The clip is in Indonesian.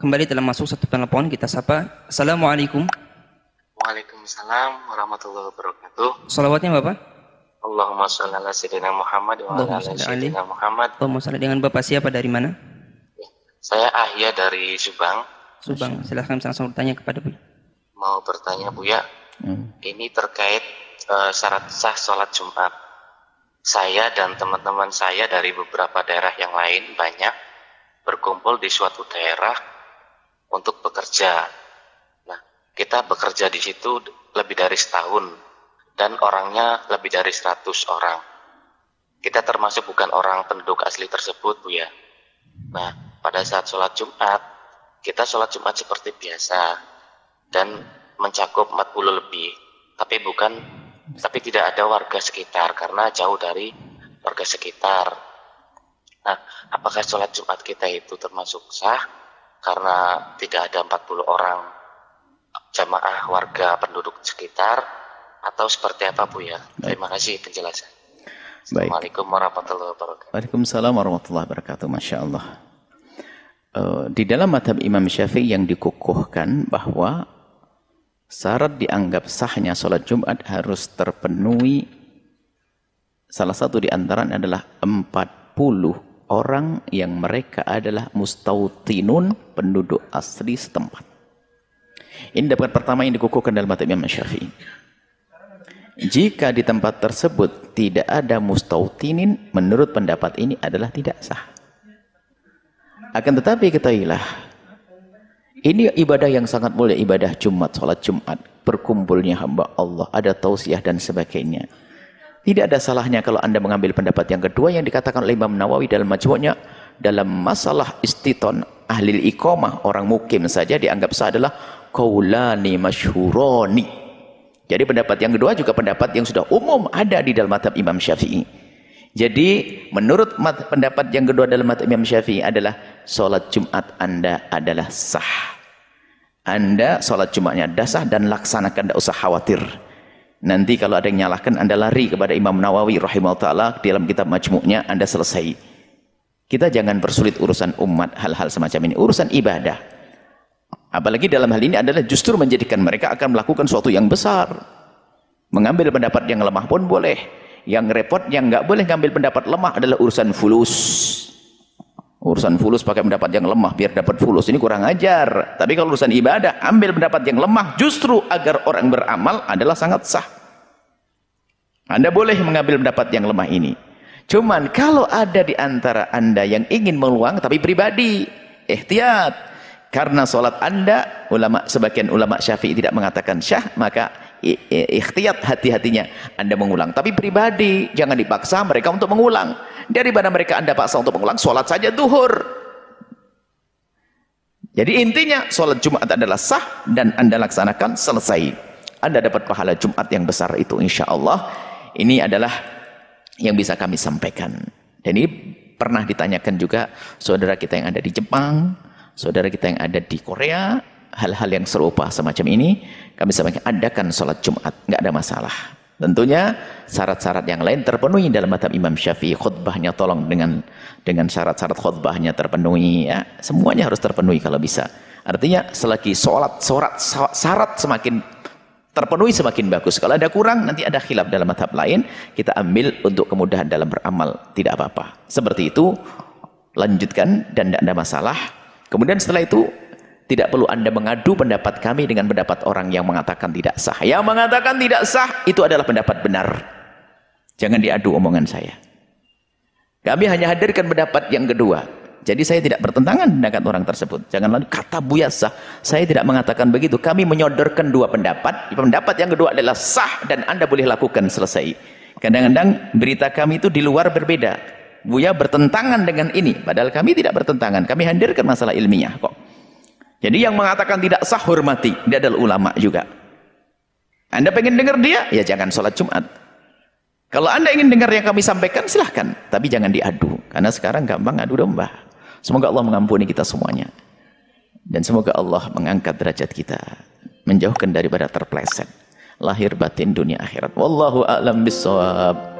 Kembali telah masuk satu telepon kita sapa. Assalamualaikum. Waalaikumsalam warahmatullahi wabarakatuh. Salawatnya Bapak? Allahumma sholli ala sayyidina Muhammad wa ala ali sholli sayyidina Muhammad. Allahumma salli dengan Bapak siapa dari mana? Saya Ahya dari Subang. Subang. Silahkan langsung bertanya kepada Bu. Mau bertanya Buya, ini terkait eh, syarat sah sholat Jumat. Saya dan teman-teman saya dari beberapa daerah yang lain banyak berkumpul di suatu daerah untuk bekerja. Nah, kita bekerja di situ lebih dari setahun dan orangnya lebih dari 100 orang. Kita termasuk bukan orang penduduk asli tersebut, Bu ya. Nah, pada saat sholat Jumat, kita sholat Jumat seperti biasa dan mencakup 40 lebih. Tapi bukan, tapi tidak ada warga sekitar karena jauh dari warga sekitar. Nah, apakah sholat Jumat kita itu termasuk sah karena tidak ada 40 orang jamaah warga penduduk sekitar atau seperti apa Bu ya? Terima kasih penjelasan. Baik. Assalamualaikum warahmatullahi wabarakatuh. Waalaikumsalam warahmatullahi wabarakatuh. Masya Allah. Eh, di dalam madhab Imam Syafi'i yang dikukuhkan bahwa syarat dianggap sahnya sholat Jumat harus terpenuhi salah satu di antaranya adalah 40 orang yang mereka adalah mustautinun penduduk asli setempat. Ini dapat pertama yang dikukuhkan dalam madhab Imam Syafi'i. Jika di tempat tersebut tidak ada mustautinin, menurut pendapat ini adalah tidak sah. Akan tetapi ketahuilah, ini ibadah yang sangat mulia, ibadah Jumat, sholat Jumat, berkumpulnya hamba Allah, ada tausiah dan sebagainya. Tidak ada salahnya kalau anda mengambil pendapat yang kedua yang dikatakan oleh Imam Nawawi dalam majmu'nya, dalam masalah istiton ahli iqamah, orang mukim saja dianggap sah adalah kaulani masyhurani. Jadi pendapat yang kedua juga pendapat yang sudah umum ada di dalam madhab Imam Syafi'i. Jadi menurut pendapat yang kedua dalam madhab Imam Syafi'i adalah sholat Jumat anda adalah sah. Anda sholat Jumatnya dah sah dan laksanakan tidak usah khawatir. Nanti kalau ada yang nyalahkan anda lari kepada Imam Nawawi rahimahullah ta'ala dalam kitab majmuknya anda selesai. Kita jangan persulit urusan umat hal-hal semacam ini. Urusan ibadah. Apalagi dalam hal ini adalah justru menjadikan mereka akan melakukan sesuatu yang besar. Mengambil pendapat yang lemah pun boleh. Yang repot, yang nggak boleh ngambil pendapat lemah adalah urusan fulus. Urusan fulus pakai pendapat yang lemah biar dapat fulus. Ini kurang ajar. Tapi kalau urusan ibadah, ambil pendapat yang lemah justru agar orang beramal adalah sangat sah. Anda boleh mengambil pendapat yang lemah ini. Cuman kalau ada di antara Anda yang ingin meluang tapi pribadi, ihtiyat. Karena solat anda, ulama sebagian ulama syafi'i tidak mengatakan syah, maka ikhtiyat hati-hatinya anda mengulang. Tapi pribadi, jangan dipaksa mereka untuk mengulang. Daripada mereka anda paksa untuk mengulang, solat saja duhur. Jadi intinya, solat Jumat adalah sah dan anda laksanakan selesai. Anda dapat pahala Jumat yang besar itu insya Allah. Ini adalah yang bisa kami sampaikan. Dan ini pernah ditanyakan juga saudara kita yang ada di Jepang, saudara kita yang ada di Korea, hal-hal yang serupa semacam ini, kami sampaikan adakan sholat Jumat, nggak ada masalah. Tentunya syarat-syarat yang lain terpenuhi dalam madhab Imam Syafi'i. Khutbahnya tolong dengan dengan syarat-syarat khutbahnya terpenuhi. Ya, semuanya harus terpenuhi kalau bisa. Artinya selagi sholat, sholat, syarat semakin terpenuhi semakin bagus. Kalau ada kurang, nanti ada khilaf dalam madhab lain. Kita ambil untuk kemudahan dalam beramal. Tidak apa-apa. Seperti itu, lanjutkan dan tidak ada masalah. Kemudian setelah itu, tidak perlu anda mengadu pendapat kami dengan pendapat orang yang mengatakan tidak sah. Yang mengatakan tidak sah, itu adalah pendapat benar. Jangan diadu omongan saya. Kami hanya hadirkan pendapat yang kedua. Jadi saya tidak bertentangan dengan orang tersebut. Jangan lalu kata Buya sah. Saya tidak mengatakan begitu. Kami menyodorkan dua pendapat. Pendapat yang kedua adalah sah dan anda boleh lakukan selesai. Kadang-kadang berita kami itu di luar berbeda. Buya bertentangan dengan ini. Padahal kami tidak bertentangan. Kami hadirkan masalah ilmiah kok. Jadi yang mengatakan tidak sah hormati. Dia adalah ulama juga. Anda pengen dengar dia? Ya jangan sholat Jumat. Kalau anda ingin dengar yang kami sampaikan, silahkan. Tapi jangan diadu. Karena sekarang gampang adu domba. Semoga Allah mengampuni kita semuanya. Dan semoga Allah mengangkat derajat kita. Menjauhkan daripada terpleset. Lahir batin dunia akhirat. Wallahu a'lam bisawab.